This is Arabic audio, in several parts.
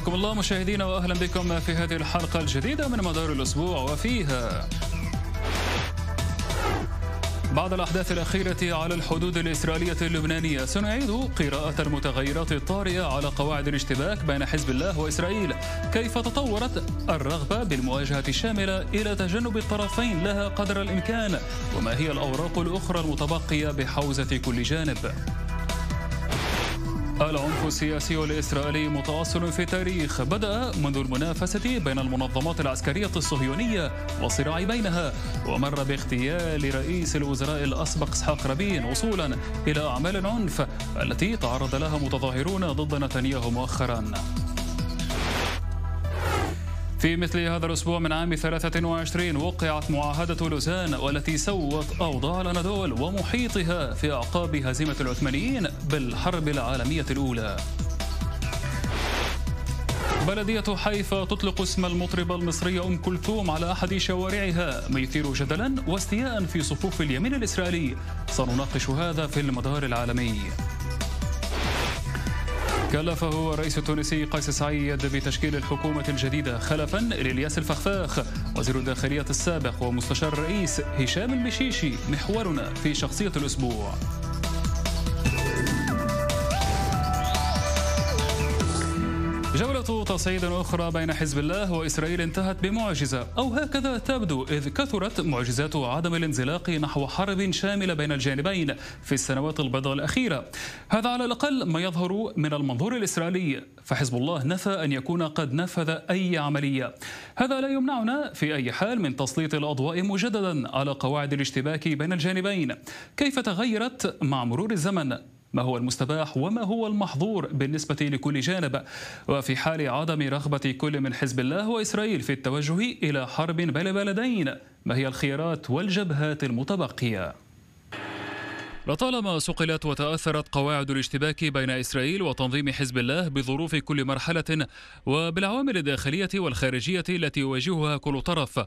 حياكم الله مشاهدينا واهلا بكم في هذه الحلقة الجديدة من مدار الأسبوع وفيها. بعد الأحداث الأخيرة على الحدود الإسرائيلية اللبنانية سنعيد قراءة المتغيرات الطارئة على قواعد الاشتباك بين حزب الله وإسرائيل. كيف تطورت الرغبة بالمواجهة الشاملة إلى تجنب الطرفين لها قدر الإمكان؟ وما هي الأوراق الأخرى المتبقية بحوزة كل جانب؟ العنف السياسي الإسرائيلي متواصل في التاريخ بدأ منذ المنافسة بين المنظمات العسكرية الصهيونية والصراع بينها ومر باغتيال رئيس الوزراء الأسبق إسحاق رابين وصولا إلى أعمال العنف التي تعرض لها متظاهرون ضد نتنياهو مؤخرا. في مثل هذا الأسبوع من عام 23 وقعت معاهدة لوزان والتي سوت أوضاع الأناضول ومحيطها في أعقاب هزيمة العثمانيين بالحرب العالمية الأولى. بلدية حيفا تطلق اسم المطربة المصرية أم كلثوم على أحد شوارعها. ما يثير جدلا واستياء في صفوف اليمين الإسرائيلي. سنناقش هذا في المدار العالمي. كلفه الرئيس التونسي قيس سعيد بتشكيل الحكومة الجديدة خلفا لإلياس الفخفاخ. وزير الداخلية السابق ومستشار الرئيس هشام المشيشي محورنا في شخصية الأسبوع. جولة تصعيد أخرى بين حزب الله وإسرائيل انتهت بمعجزة. أو هكذا تبدو إذ كثرت معجزات عدم الانزلاق نحو حرب شاملة بين الجانبين في السنوات البيضاء الأخيرة. هذا على الأقل ما يظهر من المنظور الإسرائيلي. فحزب الله نفى أن يكون قد نفذ أي عملية. هذا لا يمنعنا في أي حال من تسليط الأضواء مجددا على قواعد الاشتباك بين الجانبين. كيف تغيرت مع مرور الزمن؟ ما هو المستباح وما هو المحظور بالنسبة لكل جانب. وفي حال عدم رغبة كل من حزب الله وإسرائيل في التوجه إلى حرب بين البلدين ما هي الخيارات والجبهات المتبقية؟ لطالما صقلت وتأثرت قواعد الاشتباك بين إسرائيل وتنظيم حزب الله بظروف كل مرحلة وبالعوامل الداخلية والخارجية التي يواجهها كل طرف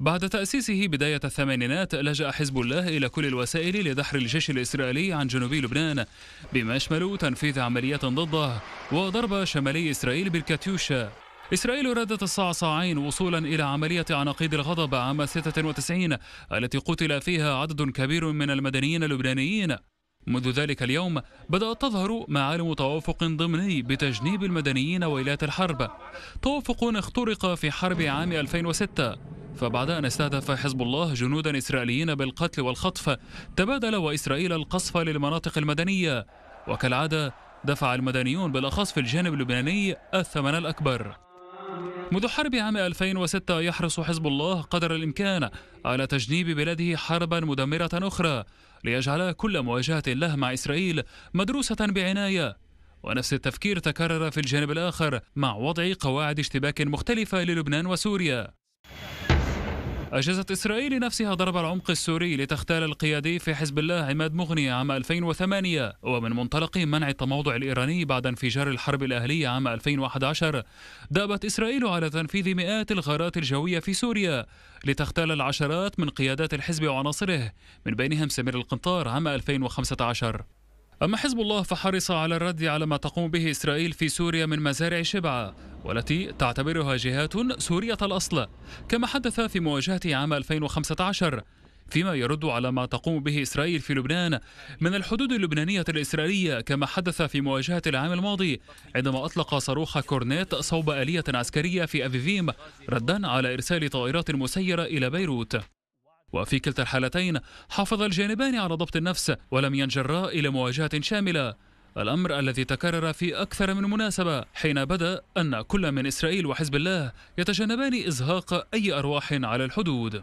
بعد تأسيسه بداية الثمانينات لجأ حزب الله إلى كل الوسائل لدحر الجيش الإسرائيلي عن جنوب لبنان بما يشمل تنفيذ عمليات ضده وضرب شمالي إسرائيل بالكاتيوشا. إسرائيل ردت الصعصاعين وصولا إلى عملية عناقيد الغضب عام 96 التي قتل فيها عدد كبير من المدنيين اللبنانيين. منذ ذلك اليوم بدأت تظهر معالم توافق ضمني بتجنيب المدنيين ويلات الحرب. توافق اخترق في حرب عام 2006 فبعد أن استهدف حزب الله جنودا إسرائيليين بالقتل والخطف تبادل وإسرائيل القصف للمناطق المدنية. وكالعادة دفع المدنيون بالأخص في الجانب اللبناني الثمن الأكبر. منذ حرب عام 2006 يحرص حزب الله قدر الإمكان على تجنيب بلاده حربا مدمرة أخرى ليجعل كل مواجهة له مع إسرائيل مدروسة بعناية. ونفس التفكير تكرر في الجانب الآخر مع وضع قواعد اشتباك مختلفة للبنان وسوريا. أجازت إسرائيل نفسها ضرب العمق السوري لتختال القيادي في حزب الله عماد مغني عام 2008 ومن منطلق منع التموضع الإيراني بعد انفجار الحرب الأهلية عام 2011 دابت إسرائيل على تنفيذ مئات الغارات الجوية في سوريا لتختال العشرات من قيادات الحزب وعناصره من بينهم سمير القنطار عام 2015 أما حزب الله فحرص على الرد على ما تقوم به إسرائيل في سوريا من مزارع شبعة والتي تعتبرها جهات سورية الأصل كما حدث في مواجهة عام 2015 فيما يرد على ما تقوم به إسرائيل في لبنان من الحدود اللبنانية الإسرائيلية كما حدث في مواجهة العام الماضي عندما أطلق صاروخ كورنيت صوب آلية عسكرية في أفيفيم ردا على إرسال طائرات مسيرة إلى بيروت. وفي كلتا الحالتين حافظ الجانبان على ضبط النفس ولم ينجرا إلى مواجهة شاملة. الأمر الذي تكرر في أكثر من مناسبة حين بدأ أن كل من إسرائيل وحزب الله يتجنبان إزهاق أي أرواح على الحدود.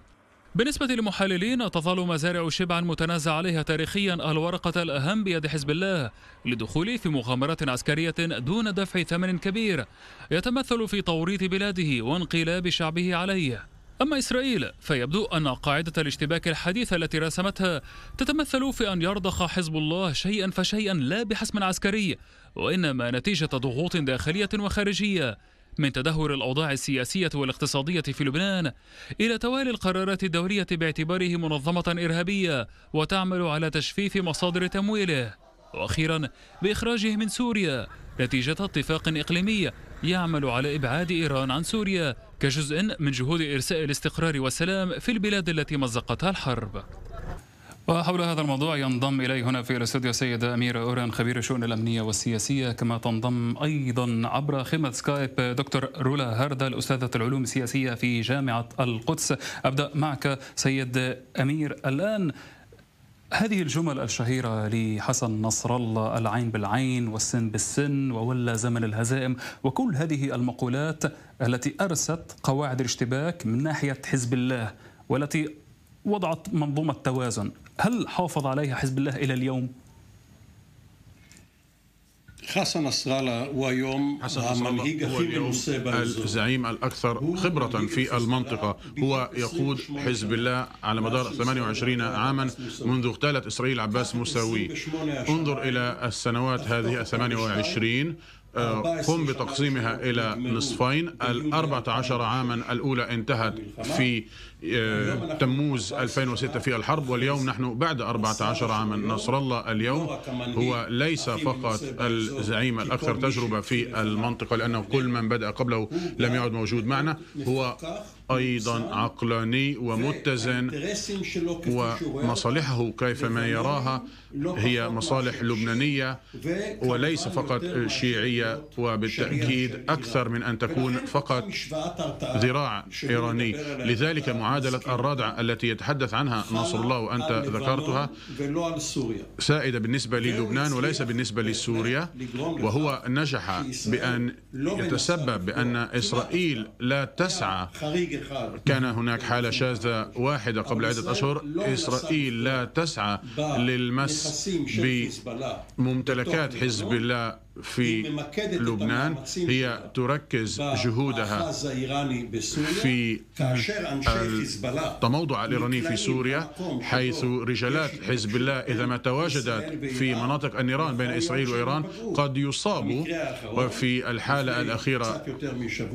بالنسبة للمحللين تظل مزارع شبعا متنازع عليها تاريخيا الورقة الأهم بيد حزب الله للدخول في مغامرات عسكرية دون دفع ثمن كبير يتمثل في توريط بلاده وانقلاب شعبه عليه. أما إسرائيل فيبدو أن قاعدة الاشتباك الحديثة التي رسمتها تتمثل في أن يرضخ حزب الله شيئا فشيئا لا بحسم عسكري وإنما نتيجة ضغوط داخلية وخارجية. من تدهور الأوضاع السياسية والاقتصادية في لبنان إلى توالي القرارات الدولية باعتباره منظمة إرهابية وتعمل على تجفيف مصادر تمويله. وأخيرا بإخراجه من سوريا نتيجة اتفاق إقليمي يعمل على إبعاد إيران عن سوريا كجزء من جهود إرساء الاستقرار والسلام في البلاد التي مزقتها الحرب. وحول هذا الموضوع ينضم إلي هنا في الاستوديو السيدة أميرة أوران خبير الشؤون الأمنية والسياسية كما تنضم أيضا عبر خدمة سكايب دكتور رولا هردل أستاذة العلوم السياسية في جامعة القدس. أبدأ معك سيد أمير. الآن هذه الجمل الشهيرة لحسن نصر الله العين بالعين والسن بالسن وولى زمن الهزائم وكل هذه المقولات التي أرست قواعد الاشتباك من ناحية حزب الله والتي وضعت منظومة توازن هل حافظ عليها حزب الله إلى اليوم؟ حسن نصر الله هو يوم هو اليوم الزعيم الأكثر خبرة في المنطقة. هو يقود حزب الله على مدار 28 عاما منذ اغتالت إسرائيل عباس موساوي. انظر إلى السنوات هذه 28 آه، قم بتقسيمها إلى نصفين. الأربعة عشر عاما الأولى انتهت في تموز 2006 في الحرب واليوم نحن بعد 14 عاما. نصر الله اليوم هو ليس فقط الزعيم الأكثر تجربة في المنطقة لأنه كل من بدأ قبله لم يعد موجود معنا. هو أيضا عقلاني ومتزن ومصالحه كيفما يراها. هي مصالح لبنانية وليس فقط شيعية وبالتأكيد أكثر من أن تكون فقط ذراع إيراني. لذلك معادلة الردع التي يتحدث عنها نصر الله وأنت ذكرتها سائدة بالنسبة للبنان وليس بالنسبة لسوريا وهو نجح بأن يتسبب بأن إسرائيل لا تسعى كان هناك حالة شاذة واحدة قبل عدة أشهر. إسرائيل لا تسعى للمس بممتلكات حزب الله. في لبنان هي تركز جهودها في التموضع الإيراني في سوريا حيث رجالات حزب الله إذا ما تواجدت في مناطق النيران بين إسرائيل وإيران قد يصابوا وفي الحالة الأخيرة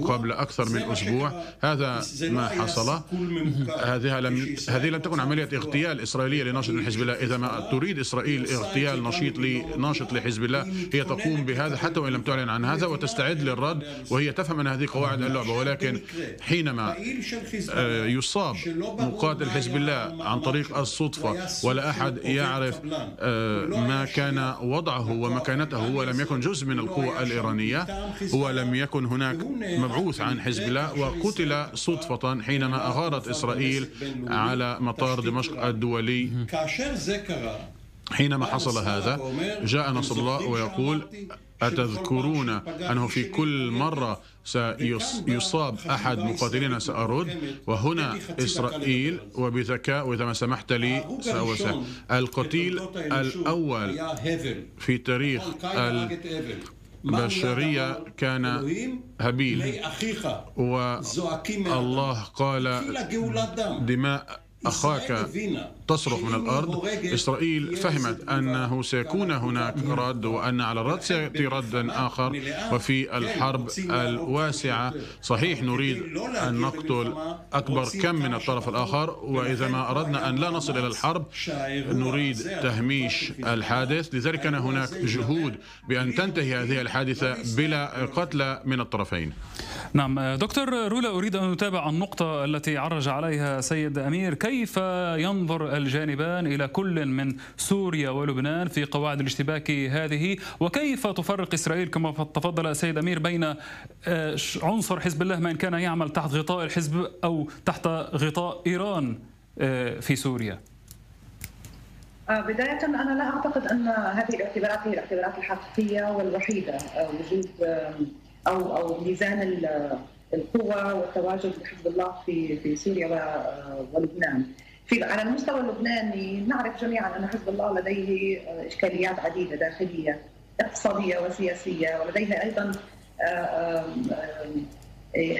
قبل أكثر من أسبوع. هذا ما حصل. هذه لم هذه لم تكن عملية اغتيال إسرائيلية لناشط من حزب الله. إذا ما تريد إسرائيل اغتيال نشيط لناشط لحزب الله هي تقوم بهذا حتى وإن لم تعلن عن هذا وتستعد للرد وهي تفهم أن هذه قواعد اللعبة. ولكن حينما آه، يصاب مقاتل حزب الله عن طريق الصدفة ولا أحد يعرف آه، ما كان وضعه ومكانته هو لم يكن جزء من القوى الإيرانية هو لم يكن هناك مبعوث عن حزب الله وقتل صدفة حينما أغارت إسرائيل على مطار دمشق الدولي. حينما حصل هذا جاء نصر الله ويقول أتذكرون أنه في كل مرة سيصاب أحد مقاتلينا سأرد وهنا إسرائيل وبذكاء وإذا ما سمحت لي سأوسع. القتيل الأول في تاريخ البشرية كان هابيل والله قال دماء أخاك تصرخ من الأرض؟ إسرائيل فهمت أنه سيكون هناك رد وأن على الرد سيأتي رد آخر. وفي الحرب الواسعة صحيح نريد أن نقتل أكبر كم من الطرف الآخر. وإذا ما أردنا أن لا نصل إلى الحرب نريد تهميش الحادث. لذلك كان هناك جهود بأن تنتهي هذه الحادثة بلا قتلى من الطرفين. نعم دكتور رولا أريد أن أتابع النقطة التي عرج عليها سيد أمير. كيف ينظر الجانبان إلى كل من سوريا ولبنان في قواعد الاشتباك هذه؟ وكيف تفرق إسرائيل كما تفضل السيد أمير بين آه، عنصر حزب الله ما إن كان يعمل تحت غطاء الحزب أو تحت غطاء إيران آه، في سوريا؟ آه، بداية أنا لا أعتقد أن هذه الاعتبارات هي الاعتبارات الحقيقية والوحيدة وجود أو أو ميزان القوة والتواجد لحزب الله في في سوريا ولبنان. في على المستوى اللبناني نعرف جميعا أن حزب الله لديه آه، إشكاليات عديدة داخلية اقتصادية وسياسية ولديه أيضا آه،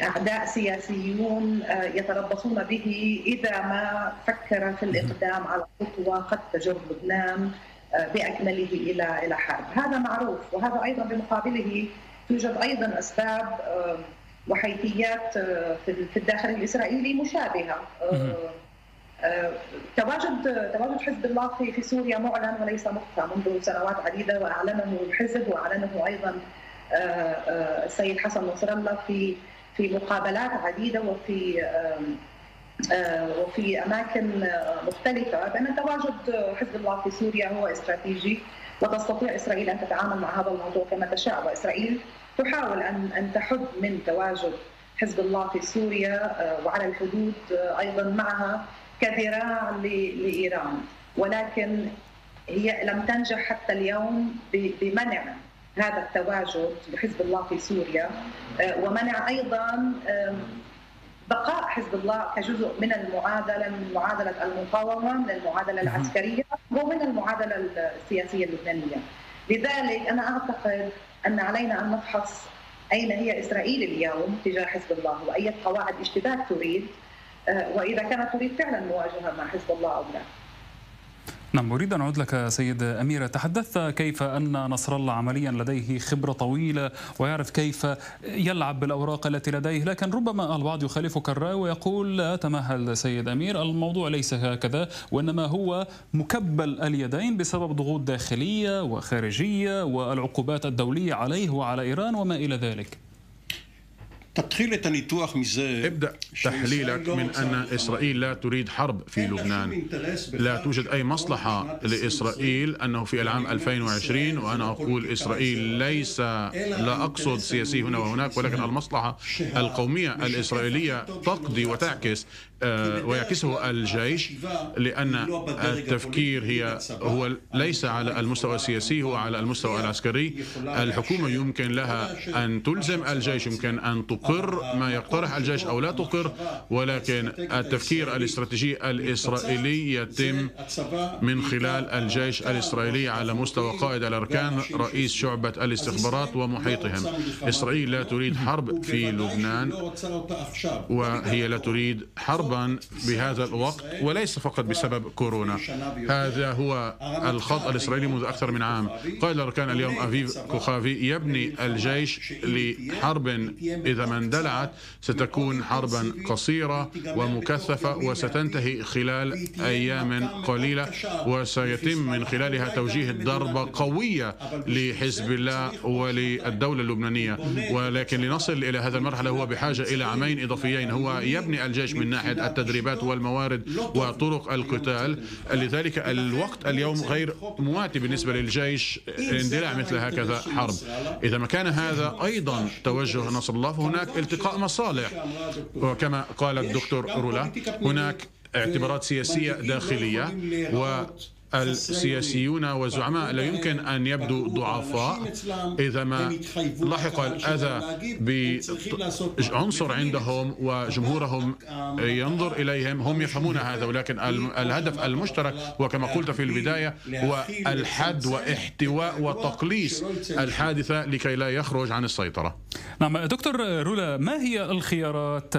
أعداء سياسيون آه، يتربصون به إذا ما فكر في الإقدام على خطوة قد تجر لبنان بأكمله إلى إلى حرب، هذا معروف وهذا أيضا بمقابله توجد أيضا أسباب وحيثيات في الداخل الإسرائيلي مشابهة. تواجد تواجد حزب الله في في سوريا معلن وليس مخفى منذ سنوات عديدة وأعلنه الحزب وأعلنه أيضا السيد حسن نصر الله في في مقابلات عديدة وفي وفي أماكن مختلفة. بأن تواجد حزب الله في سوريا هو استراتيجي وتستطيع إسرائيل أن تتعامل مع هذا الموضوع كما تشاء. وإسرائيل تحاول ان أن تحد من تواجد حزب الله في سوريا وعلى الحدود أيضا معها كذراع لإيران ولكن هي لم تنجح حتى اليوم بمنع هذا التواجد لحزب الله في سوريا ومنع أيضا بقاء حزب الله كجزء من المعادلة من معادلة المقاومة من المعادلة العسكرية ومن المعادلة السياسية اللبنانية. لذلك أنا أعتقد أن علينا أن نفحص أين هي إسرائيل اليوم تجاه حزب الله وأي قواعد اشتباك تريد وإذا كانت تريد فعلا مواجهة مع حزب الله أو لا. نعم أريد أن أعود لك سيد أميرة تحدثت كيف أن نصر الله عمليا لديه خبرة طويلة ويعرف كيف يلعب بالأوراق التي لديه. لكن ربما البعض يخالفك الرأي ويقول لا تمهل سيد أمير الموضوع ليس هكذا وإنما هو مكبل اليدين بسبب ضغوط داخلية وخارجية والعقوبات الدولية عليه وعلى إيران وما إلى ذلك. ابدأ تحليلك من أن إسرائيل لا تريد حرب في لبنان. لا توجد أي مصلحة لإسرائيل أنه في العام 2020 وأنا أقول إسرائيل ليس لا أقصد سياسي هنا وهناك ولكن المصلحة القومية الإسرائيلية تقضي وتعكس ويعكسه الجيش لأن التفكير هي هو ليس على المستوى السياسي هو على المستوى العسكري. الحكومة يمكن لها أن تلزم الجيش يمكن أن تقر ما يقترح الجيش أو لا تقر ولكن التفكير الاستراتيجي الإسرائيلي يتم من خلال الجيش الإسرائيلي على مستوى قائد الأركان رئيس شعبة الاستخبارات ومحيطهم. إسرائيل لا تريد حرب في لبنان وهي لا تريد حرب حربا بهذا الوقت وليس فقط بسبب كورونا. هذا هو الخط الإسرائيلي منذ أكثر من عام. قائد الأركان اليوم أفيف كوخافي يبني الجيش لحرب إذا ما اندلعت ستكون حربا قصيرة ومكثفة وستنتهي خلال أيام قليلة وسيتم من خلالها توجيه ضربة قوية لحزب الله وللدولة اللبنانية. ولكن لنصل إلى هذا المرحلة هو بحاجة إلى عامين إضافيين. هو يبني الجيش من ناحية التدريبات والموارد وطرق القتال. لذلك الوقت اليوم غير مواتي بالنسبة للجيش اندلاع مثل هكذا حرب. إذا ما كان هذا أيضا توجه نصر الله فهناك التقاء مصالح. وكما قال الدكتور رولا هناك اعتبارات سياسية داخلية و السياسيون والزعماء لا يمكن أن يبدوا ضعفاء. إذا ما لحق الأذى بعنصر عندهم وجمهورهم ينظر إليهم هم يفهمون هذا ولكن الهدف المشترك وكما قلت في البداية هو الحد واحتواء وتقليص الحادثة لكي لا يخرج عن السيطرة. نعم دكتور رولا ما هي الخيارات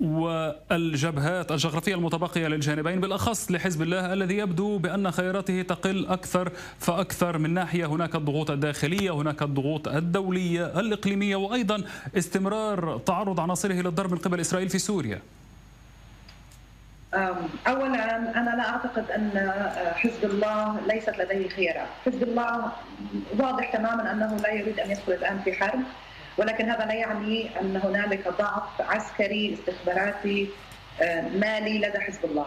والجبهات الجغرافية المتبقية للجانبين بالأخص لحزب الله الذي يبدو بأن خياراته تقل أكثر فأكثر من ناحية. هناك الضغوط الداخلية هناك الضغوط الدولية الإقليمية وأيضا استمرار تعرض عناصره للضرب من قبل إسرائيل في سوريا. اولا أنا لا أعتقد أن حزب الله ليست لديه خيارات، حزب الله واضح تماما أنه لا يريد أن يدخل الآن في حرب. ولكن هذا لا يعني أن هنالك ضعف عسكري استخباراتي مالي لدى حزب الله.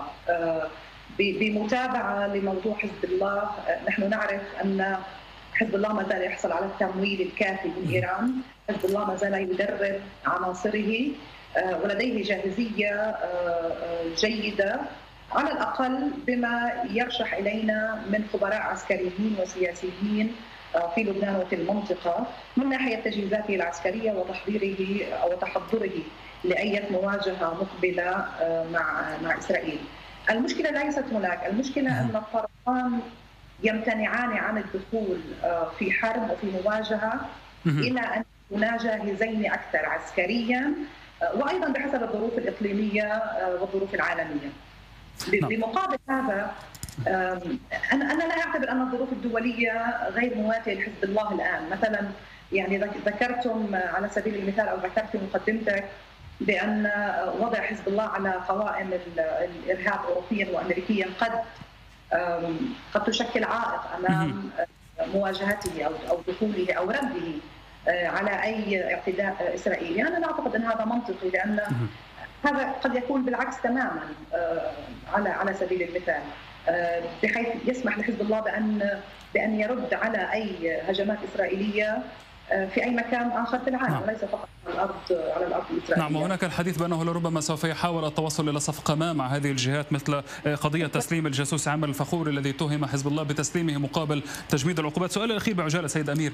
بمتابعة لموضوع حزب الله نحن نعرف أن حزب الله ما زال يحصل على التمويل الكافي من إيران، حزب الله ما زال يدرب عناصره ولديه جاهزية جيدة على الأقل بما يرشح إلينا من خبراء عسكريين وسياسيين. في لبنان وفي المنطقة من ناحية تجهيزاته العسكرية وتحضيره أو تحضره لأي مواجهة مقبلة مع مع إسرائيل. المشكلة ليست هناك. المشكلة أن الطرفان يمتنعان عن الدخول في حرب وفي مواجهة إلى أن يكونا جاهزين أكثر عسكريا وأيضا بحسب الظروف الإقليمية والظروف العالمية. بمقابل هذا أنا أنا لا أعتبر أن الظروف الدولية غير مواتية لحزب الله الآن، مثلا يعني ذكرتم على سبيل المثال أو ذكرت في مقدمتك بأن وضع حزب الله على قوائم الإرهاب اوروبيا وامريكيا قد قد تشكل عائق أمام مواجهته أو أو دخوله أو رده على أي اعتداء إسرائيلي، أنا لا أعتقد أن هذا منطقي لأن هذا قد يكون بالعكس تماما على على سبيل المثال. بحيث يسمح لحزب الله بان بأن يرد على أي هجمات إسرائيلية في أي مكان آخر في العالم نعم. وليس فقط على الأرض على الأرض الإسرائيلية. نعم وهناك الحديث بأنه لربما سوف يحاول التوصل إلى صفقة ما مع هذه الجهات مثل قضية تسليم الجاسوس عامر الفخور الذي اتهم حزب الله بتسليمه مقابل تجميد العقوبات. سؤال الاخير بعجالة سيد أمير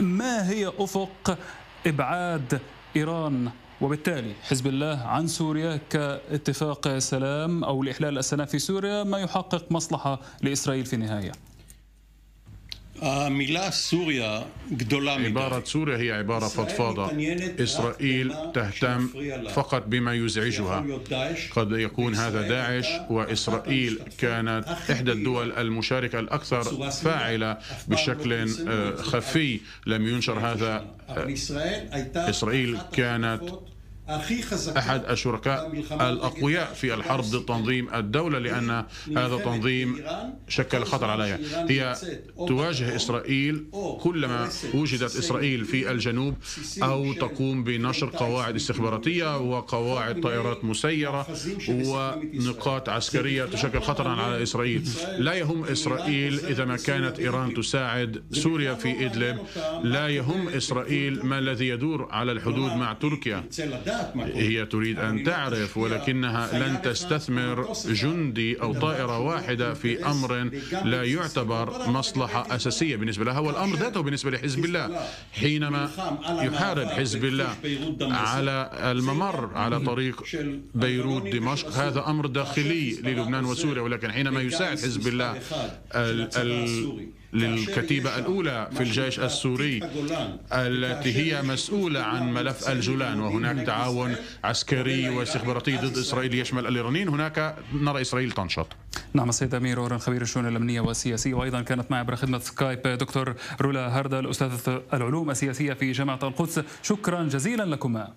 ما هي أفق إبعاد إيران وبالتالي حزب الله عن سوريا كاتفاق سلام أو لإحلال السلام في سوريا ما يحقق مصلحة لإسرائيل في النهاية. המילה סוריה גדולה מדי. عبارة سوريا هي عبارة فضفاضة إسرائيل تهتم فقط بما يزعجها قد يكون هذا داعش وإسرائيل كانت إحدى الدول المشاركة الأكثر فاعلة بشكل خفي لم ينشر هذا إسرائيل كانت أحد الشركاء الأقوياء في الحرب ضد تنظيم الدولة لأن هذا التنظيم شكل خطر عليها هي تواجه إسرائيل كلما وجدت إسرائيل في الجنوب أو تقوم بنشر قواعد استخباراتية وقواعد طائرات مسيرة ونقاط عسكرية تشكل خطرا على إسرائيل. لا يهم إسرائيل إذا ما كانت إيران تساعد سوريا في إدلب. لا يهم إسرائيل ما الذي يدور على الحدود مع تركيا. هي تريد أن تعرف ولكنها لن تستثمر جندي أو طائرة واحدة في أمر لا يعتبر مصلحة أساسية بالنسبة لها والأمر ذاته بالنسبة لحزب الله. حينما يحارب حزب الله على الممر على طريق بيروت دمشق هذا أمر داخلي للبنان وسوريا ولكن حينما يساعد حزب الله ال ال للكتيبة الأولى في الجيش السوري التي هي مسؤولة عن ملف الجولان. وهناك تعاون عسكري واستخباراتي ضد إسرائيل يشمل الإيرانيين. هناك نرى إسرائيل تنشط. نعم السيد أمير ورن خبير الشؤون الأمنية والسياسية. وأيضا كانت معي عبر خدمة سكايب دكتور رولا هردا الأستاذة العلوم السياسية في جامعة القدس. شكرا جزيلا لكما.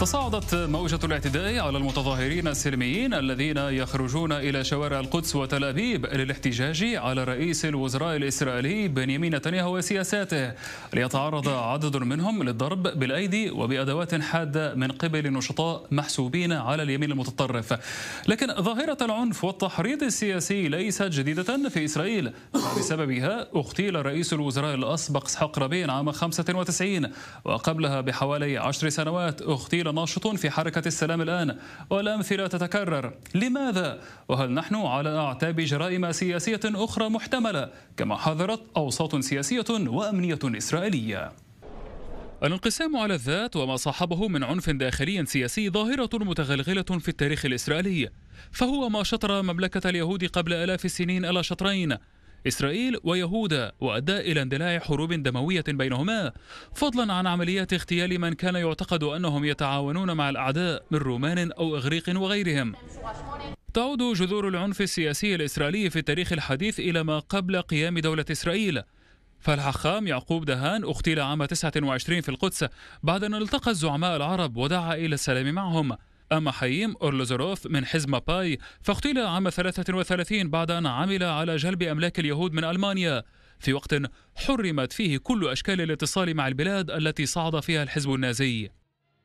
تصاعدت موجة الاعتداء على المتظاهرين السلميين الذين يخرجون إلى شوارع القدس وتل أبيب للاحتجاج على رئيس الوزراء الإسرائيلي بنيامين نتنياهو وسياساته ليتعرض عدد منهم للضرب بالأيدي وبأدوات حادة من قبل نشطاء محسوبين على اليمين المتطرف. لكن ظاهرة العنف والتحريض السياسي ليست جديدة في إسرائيل. بسببها اغتيل رئيس الوزراء الأسبق إسحاق رابين عام 95 وقبلها بحوالي عشر سنوات اغتيل ناشط في حركة السلام الآن والأمثلة تتكرر. لماذا؟ وهل نحن على أعتاب جرائم سياسية أخرى محتملة كما حذرت أوساط سياسية وأمنية إسرائيلية؟ الانقسام على الذات وما صاحبه من عنف داخلي سياسي ظاهرة متغلغلة في التاريخ الإسرائيلي. فهو ما شطر مملكة اليهود قبل آلاف السنين إلى شطرين إسرائيل ويهودا وأدى إلى اندلاع حروب دموية بينهما فضلا عن عمليات اغتيال من كان يعتقد أنهم يتعاونون مع الأعداء من رومان أو إغريق وغيرهم. تعود جذور العنف السياسي الإسرائيلي في التاريخ الحديث إلى ما قبل قيام دولة إسرائيل. فالحخام يعقوب دي هان اغتيل عام 29 في القدس بعد أن التقى الزعماء العرب ودعا إلى السلام معهم. أما حييم أرلوزوروف من حزب ماباي فاغتيل عام 33 بعد أن عمل على جلب أملاك اليهود من ألمانيا. في وقت حرمت فيه كل أشكال الاتصال مع البلاد التي صعد فيها الحزب النازي.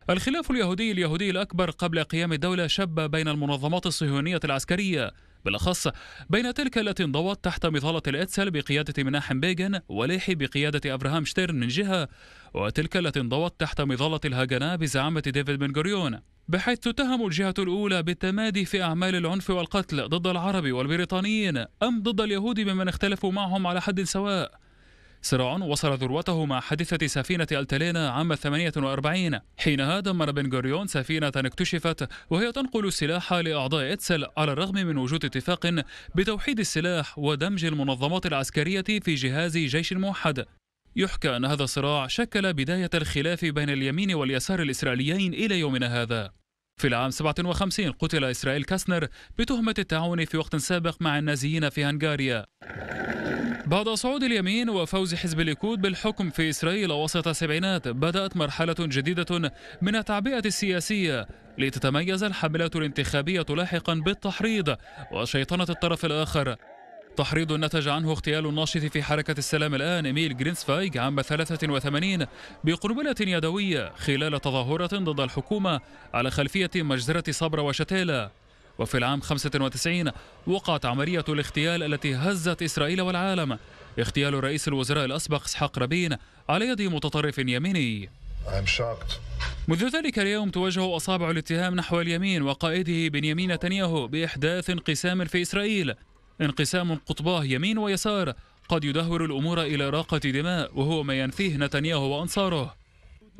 الخلاف اليهودي اليهودي الأكبر قبل قيام الدولة شب بين المنظمات الصهيونية العسكرية بالأخص بين تلك التي انضوت تحت مظلة الإتسل بقيادة مناحم بيغن وليحي بقيادة أبراهام شتيرن من جهة وتلك التي انضوت تحت مظلة الهاجنا بزعامة ديفيد بن غوريون. بحيث تتهم الجهة الأولى بالتمادي في أعمال العنف والقتل ضد العرب والبريطانيين أم ضد اليهود ممن اختلفوا معهم على حد سواء؟ صراع وصل ذروته مع حادثة سفينة التلينا عام 48 حينها دمر بن غوريون سفينة اكتشفت وهي تنقل السلاح لأعضاء إتسل على الرغم من وجود اتفاق بتوحيد السلاح ودمج المنظمات العسكرية في جهاز جيش موحد. يحكى أن هذا الصراع شكل بداية الخلاف بين اليمين واليسار الإسرائيليين إلى يومنا هذا. في العام 57 قتل إسرائيل كاسنر بتهمة التعاون في وقت سابق مع النازيين في هنغاريا. بعد صعود اليمين وفوز حزب الليكود بالحكم في إسرائيل وسط السبعينات بدأت مرحلة جديدة من التعبئة السياسية لتتميز الحملات الانتخابية لاحقا بالتحريض وشيطنة الطرف الآخر. تحريض نتج عنه اغتيال الناشط في حركة السلام الآن إميل جرينسفايغ عام 83 بقنبلة يدوية خلال تظاهرة ضد الحكومة على خلفية مجزرة صبرا وشتيلا وفي العام 95 وقعت عملية الاغتيال التي هزت إسرائيل والعالم. اغتيال رئيس الوزراء الأسبق إسحاق رابين على يد متطرف يميني. منذ ذلك اليوم توجه أصابع الاتهام نحو اليمين وقائده بنيامين نتنياهو بإحداث انقسام في إسرائيل. انقسام قطباه يمين ويسار قد يدهور الأمور إلى راقة دماء وهو ما ينفيه نتنياهو وأنصاره.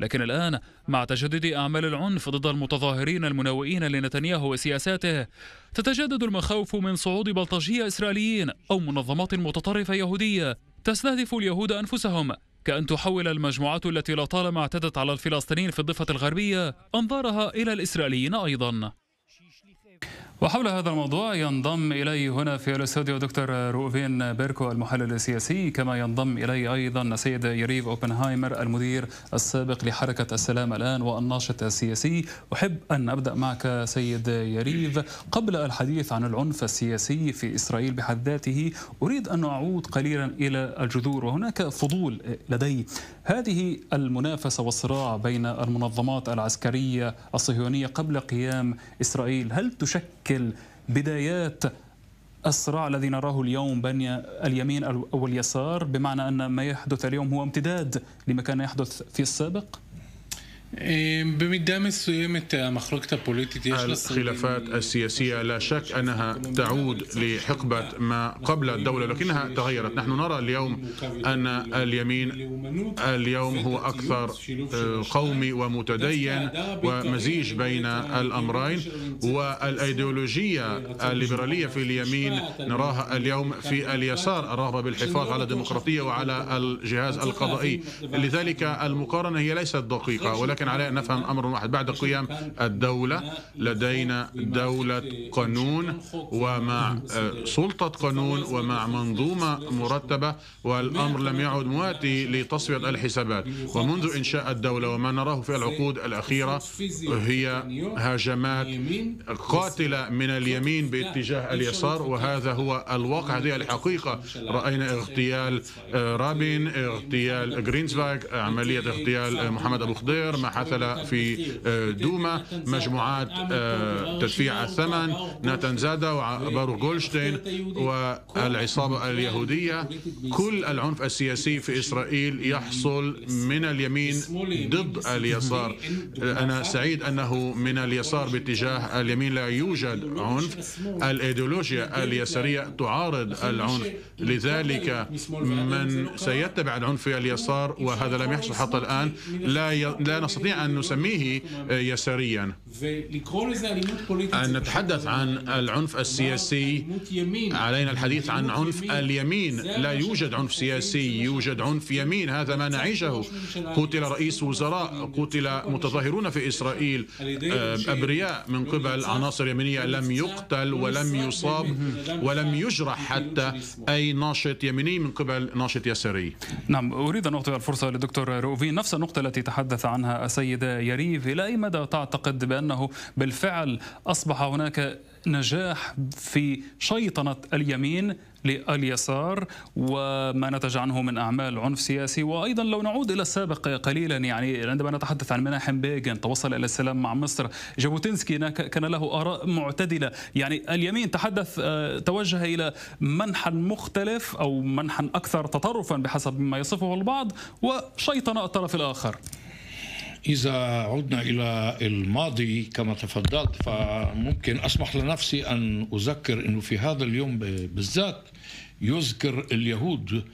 لكن الآن مع تجدد أعمال العنف ضد المتظاهرين المنوئين لنتنياهو وسياساته تتجدد المخاوف من صعود بلطجية إسرائيليين أو منظمات متطرفة يهودية تستهدف اليهود أنفسهم كأن تحول المجموعات التي لطالما اعتدت على الفلسطينيين في الضفة الغربية أنظارها إلى الإسرائيليين أيضا. وحول هذا الموضوع ينضم إلي هنا في الاستوديو دكتور روفين بيركو المحلل السياسي كما ينضم إلي أيضا السيد يريف أوبنهايمر المدير السابق لحركة السلام الآن والناشط السياسي. أحب أن أبدأ معك سيد يريف. قبل الحديث عن العنف السياسي في إسرائيل بحد ذاته أريد أن أعود قليلا إلى الجذور وهناك فضول لدي. هذه المنافسة والصراع بين المنظمات العسكرية الصهيونية قبل قيام إسرائيل هل تشكل بدايات الصراع الذي نراه اليوم بين اليمين أو اليسار بمعنى أن ما يحدث اليوم هو امتداد لما كان يحدث في السابق؟ الخلافات السياسية لا شك أنها تعود لحقبة ما قبل الدولة لكنها تغيرت. نحن نرى اليوم أن اليمين اليوم هو أكثر آه، قومي ومتدين ومزيج بين الأمرين. والأيديولوجية الليبرالية في اليمين نراها اليوم في اليسار الرغبة بالحفاظ على الديمقراطية وعلى الجهاز القضائي. لذلك المقارنة هي ليست دقيقة ولكن لكن علينا نفهم أمر واحد. بعد قيام الدولة لدينا دولة قانون ومع آه، سلطة قانون ومع منظومة مرتبة والأمر لم يعد مواتي لتصفية الحسابات. ومنذ إنشاء الدولة وما نراه في العقود الأخيرة هي هجمات قاتلة من اليمين باتجاه اليسار وهذا هو الواقع. هذه الحقيقة. رأينا اغتيال آه، رابين اغتيال جرينزباغ عملية اغتيال محمد أبو خضير حصل في آه، دوما مجموعات آه، تدفيع الثمن ناتان زادا وباروخ جولشتين والعصابة اليهودية. كل العنف السياسي في إسرائيل يحصل من اليمين ضد اليسار. أنا سعيد أنه من اليسار باتجاه اليمين لا يوجد عنف. الإيديولوجيا اليسارية تعارض العنف. لذلك من سيتبع العنف في اليسار وهذا لم يحصل حتى الآن لا لا نستطيع أن نسميه يساريا. أن نتحدث عن العنف السياسي. علينا الحديث عن عنف اليمين. لا يوجد عنف سياسي يوجد عنف يمين. هذا ما نعيشه. قتل رئيس وزراء قتل متظاهرون في إسرائيل آه، أبرياء من قبل. عناصر يمينية لم يقتل ولم يصاب ولم يجرح حتى أي ناشط يميني من قبل ناشط يساري. نعم أريد أن أعطي الفرصة للدكتور روفين نفس النقطة التي تحدث عنها السيد يريف إلى أي مدى تعتقد بأنه بالفعل أصبح هناك نجاح في شيطنة اليمين لليسار وما نتج عنه من أعمال عنف سياسي؟ وأيضا لو نعود إلى السابق قليلا يعني عندما نتحدث عن مناحم بيغن توصل إلى السلام مع مصر جابوتينسكي كان له آراء معتدلة. يعني اليمين تحدث آه، توجه إلى منحى مختلف أو منحى أكثر تطرفا بحسب ما يصفه البعض وشيطن الطرف الآخر. إذا عدنا إلى الماضي كما تفضلت فممكن أسمح لنفسي أن أذكر أنه في هذا اليوم بالذات يذكر اليهود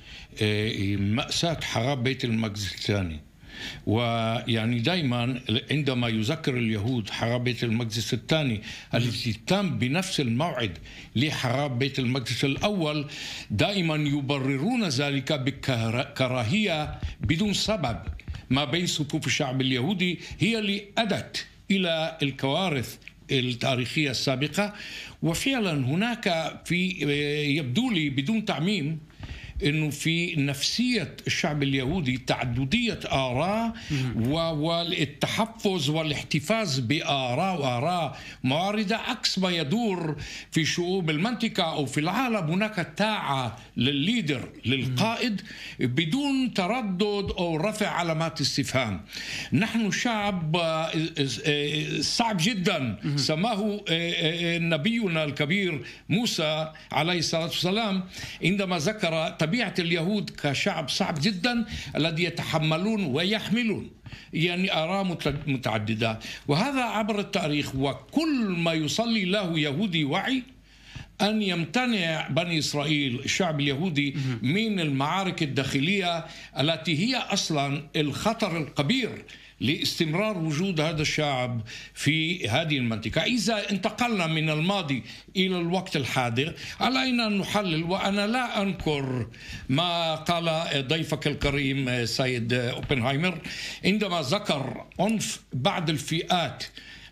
آه، مأساة حراب بيت المقدس الثاني. ويعني دائما عندما يذكر اليهود حراب بيت المقدس الثاني التي تم بنفس الموعد لحراب بيت المقدس الأول دائما يبررون ذلك بكراهية بدون سبب. ما بين صفوف الشعب اليهودي هي اللي أدت إلى الكوارث التاريخية السابقة. وفعلا هناك في يبدو لي بدون تعميم إنه في نفسية الشعب اليهودي تعددية آراء والتحفظ والاحتفاظ بآراء وآراء معارضه عكس ما يدور في شعوب المنطقة أو في العالم. هناك تاعة للليدر للقائد بدون تردد أو رفع علامات استفهام. نحن شعب آه، آه، صعب جدا. سماه آه، نبينا الكبير موسى عليه الصلاة والسلام عندما ذكر طبيعة اليهود كشعب صعب جدا الذي يتحملون ويحملون يعني آراء متعددة. وهذا عبر التاريخ وكل ما يصلي له يهودي وعي أن يمتنع بني إسرائيل الشعب اليهودي من المعارك الداخلية التي هي أصلا الخطر الكبير لاستمرار وجود هذا الشعب في هذه المنطقة. إذا انتقلنا من الماضي إلى الوقت الحاضر علينا أن نحلل؟ وأنا لا أنكر ما قال ضيفك الكريم سيد أوبنهايمر عندما ذكر عنف بعض الفئات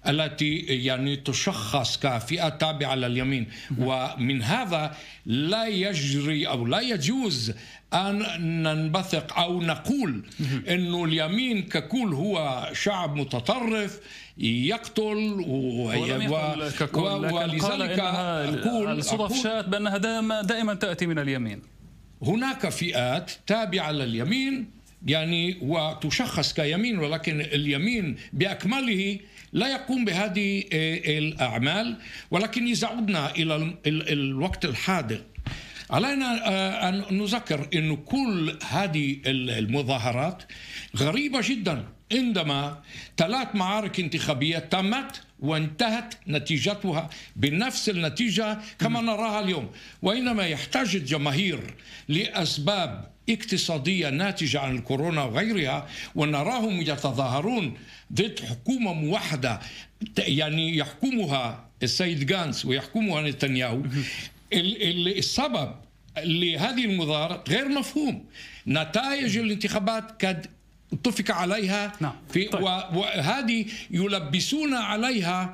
التي يعني تشخص كفئات تابعة لليمين. ومن هذا لا يجري أو لا يجوز أن ننبثق أو نقول أنه اليمين ككل هو شعب متطرف يقتل و... و... ككل ولذلك أقول الصدف شاءت بأنها دائما, دائما تأتي من اليمين. هناك فئات تابعة لليمين يعني وتشخص كيمين ولكن اليمين بأكمله لا يقوم بهذه آه، الأعمال ولكن إذا عدنا إلى الوقت الحاضر. علينا آه، أن نذكر أن كل هذه المظاهرات غريبة جدا. عندما ثلاث معارك انتخابية تمت وانتهت نتيجتها بنفس النتيجة كما نراها اليوم. وإنما يحتاج الجماهير لأسباب اقتصادية ناتجة عن الكورونا وغيرها ونراهم يتظاهرون ضد حكومة موحدة. يعني يحكمها السيد جانس ويحكمها نتنياهو. السبب لهذه المظاهرة غير مفهوم. نتائج الانتخابات قد اتفق عليها نعم. في طيب. وهذه يلبسون عليها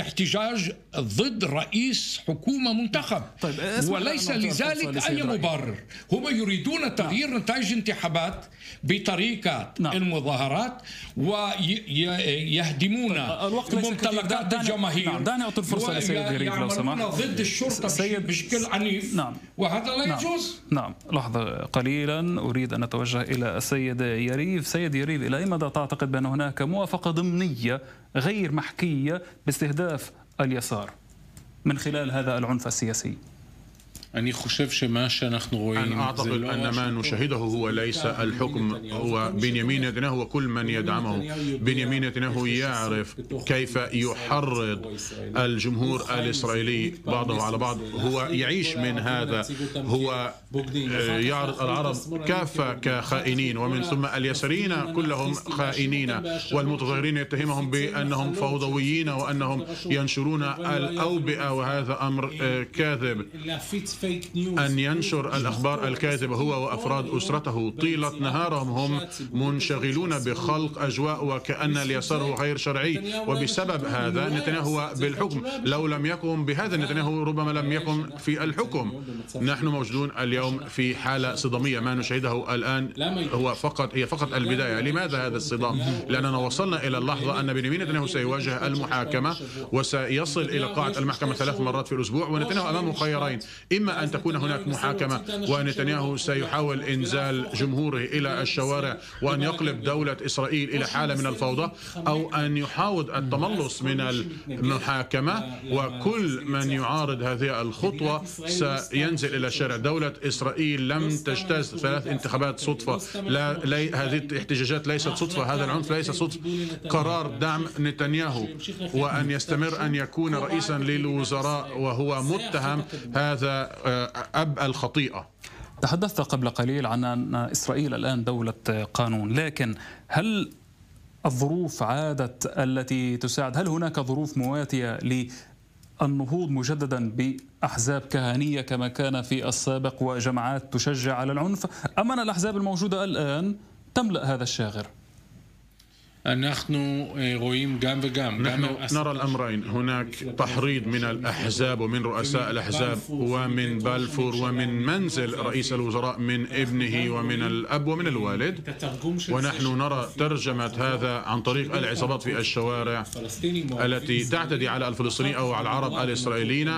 احتجاج ضد رئيس حكومة منتخب طيب. وليس لذلك اي مبرر هم يريدون تغيير نعم. نتائج الانتخابات بطريقة نعم. المظاهرات ويهدمون طيب. ممتلكات الجماهير نعم. دعني اعطي الفرصه لسيد يريف لو سمحت ضد الشرطة سيد بشكل عنيف نعم. وهذا لا نعم. يجوز نعم لحظة قليلا أريد أن أتوجه إلى السيد يريف سيد يريف إلى أي مدى تعتقد بأن هناك موافقة ضمنية غير محكية باستهداف اليسار من خلال هذا العنف السياسي؟ أنا أعتقد أن ما نشاهده هو ليس الحكم هو بنيامين نتنياهو وكل من يدعمه. بنيامين نتنياهو يعرف كيف يحرض الجمهور الإسرائيلي بعضه على بعض. هو يعيش من هذا. هو يعرض العرب كافة كخائنين ومن ثم اليساريين كلهم خائنين. والمتظاهرين يتهمهم بأنهم فوضويين وأنهم ينشرون الأوبئة وهذا أمر كاذب. أن ينشر الأخبار الكاذبة هو وأفراد أسرته طيلة نهارهم هم منشغلون بخلق أجواء وكأن اليسار غير شرعي. وبسبب هذا نتنياهو بالحكم. لو لم يقم بهذا نتنياهو ربما لم يقم في الحكم. نحن موجودون اليوم في حالة صدامية ما نشاهده الآن هو فقط هي فقط البداية. لماذا هذا الصدام؟ لأننا وصلنا إلى اللحظة أن بنيامين نتنياهو سيواجه المحاكمة وسيصل إلى قاعة المحكمة ثلاث مرات في الأسبوع ونتنياهو أمامه خيارين. إما أن تكون هناك محاكمة ونتنياهو سيحاول إنزال جمهوره إلى الشوارع وأن يقلب دولة إسرائيل إلى حالة من الفوضى أو أن يحاول التملص من المحاكمة. وكل من يعارض هذه الخطوة سينزل إلى الشارع. دولة إسرائيل لم تجتاز ثلاث انتخابات صدفة. لا لي هذه الاحتجاجات ليست صدفة هذا العنف ليس صدفة. قرار دعم نتنياهو وأن يستمر أن يكون رئيسا للوزراء وهو متهم. هذا أب الخطيئة. تحدثت قبل قليل عن أن إسرائيل الآن دولة قانون لكن هل الظروف عادت التي تساعد؟ هل هناك ظروف مواتية للنهوض مجددا بأحزاب كهنية كما كان في السابق وجماعات تشجع على العنف؟ أم أن الأحزاب الموجودة الآن تملأ هذا الشاغر؟ אנחנו רואים גם וגם. نحن نرى الأمرين هناك تحريض من الأحزاب ومن رؤساء الأحزاب ومن بلفور ومن منزل رئيس الوزراء من ابنه ومن الأب ومن الوالد ونحن نرى ترجمة هذا عن طريق العصابات في الشوارع التي تعتدي على الفلسطينيين أو على العرب الإسرائيليين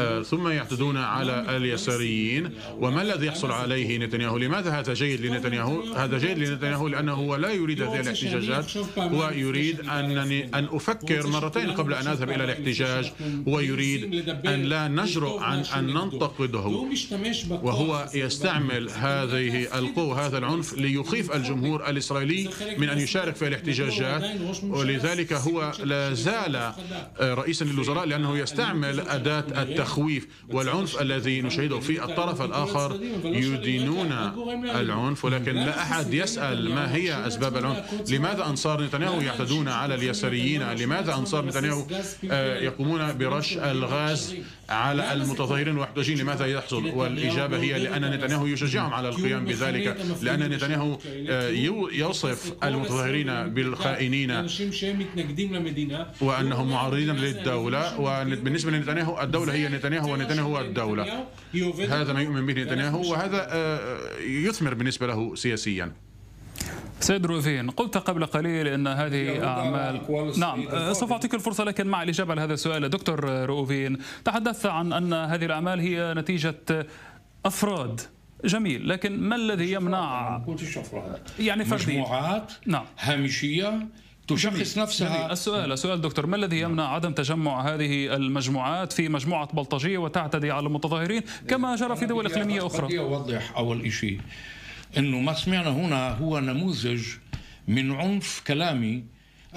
آه، ثم يعتدون على اليساريين وما الذي يحصل عليه نتنياهو لماذا هذا جيد لنتنياهو هذا جيد لنتنياهو لأنه هو لا يريد هذه الاحتجاجات هو يريد أنني أن أفكر مرتين قبل أن أذهب إلى الاحتجاج هو يريد أن لا نجرؤ عن أن ننتقده. وهو يستعمل هذه القوة هذا العنف ليخيف الجمهور الإسرائيلي من أن يشارك في الاحتجاجات. ولذلك هو لا زال رئيسا للوزراء لأنه يستعمل أداة التخويف والعنف الذي نشاهده في الطرف الآخر. يدينون العنف ولكن لا أحد يسأل ما هي أسباب العنف. لماذا أنصار نتنياهو يعتدون على اليساريين. لماذا أنصار نتنياهو آه، يقومون برش الغاز على المتظاهرين المحتجين لماذا يحصل؟ والإجابة هي لأن نتنياهو يشجعهم على القيام بذلك لأن نتنياهو آه، يوصف المتظاهرين بالخائنين. وأنهم معارضين للدولة وبالنسبة لنتنياهو الدولة هي نتنياهو ونتنياهو هو الدولة. هذا ما يؤمن به نتنياهو وهذا آه، يثمر بالنسبة له سياسيا. سيد روفين قلت قبل قليل إن هذه اعمال نعم سوف أعطيك الفرصة لكن مع الاجابه على هذا السؤال. دكتور روفين تحدثت عن أن هذه الأعمال هي نتيجة أفراد. جميل لكن ما الذي يمنع يعني فردي مجموعات نعم. هامشية تشخص نفسها. السؤال السؤال دكتور ما الذي يمنع عدم تجمع هذه المجموعات في مجموعة بلطجية وتعتدي على المتظاهرين كما جرى في دول إقليمية أخرى؟ بدي اوضح أول شيء إنه ما سمعنا هنا هو نموذج من عنف كلامي